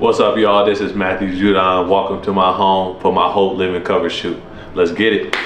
What's up, y'all? This is Matthew Judon. Welcome to my home for my Haute Living cover shoot. Let's get it.